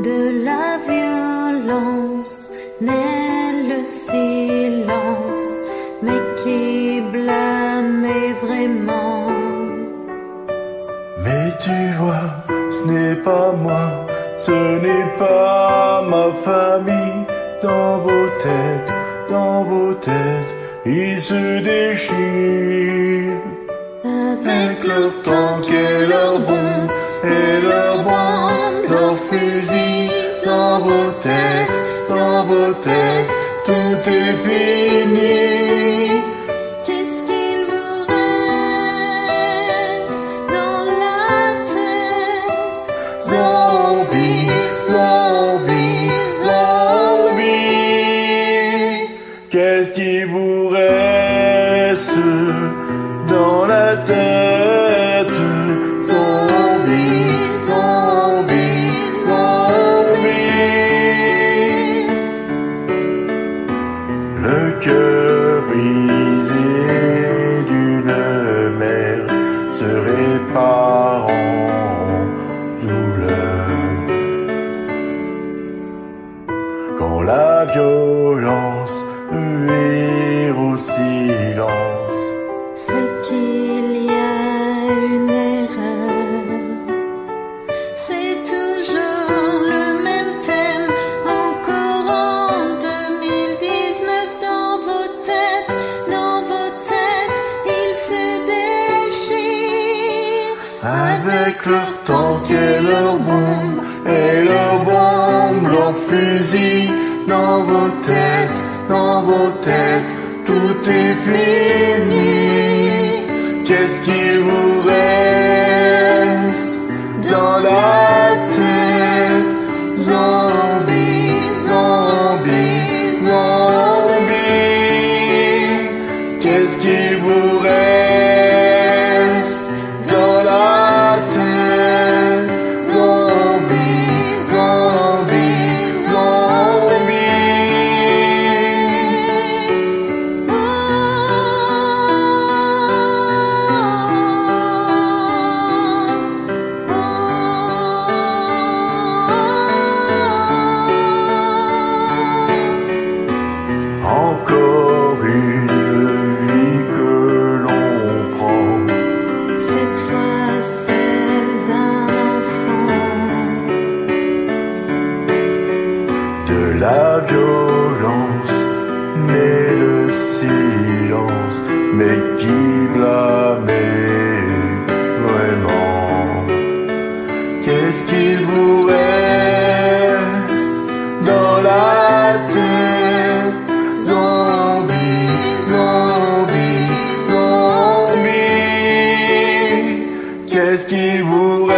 de la violence naît le silence mais qui blâmait vraiment. Mais tu vois ce n'est pas moi ce n'est pas ma famille. Dans vos têtes dans vos têtes ils se déchirent avec le temps têtes, tout est fini. Qu'est-ce qu'il vous reste dans la tête? Zombies, zombies, zombies. Qu'est-ce qui vous reste? Se répare douleur. Quand la violence vire au silence, C'est qu'il y a une erreur. C'est toujours avec leur tank et leurs bombes et leurs bombes, leurs fusils dans vos têtes, dans vos têtes, tout est fini. Qu'est-ce qu'il vous reste dans la tête? Zombies, zombies, zombies. Qu'est-ce qu'il vous esquivo né?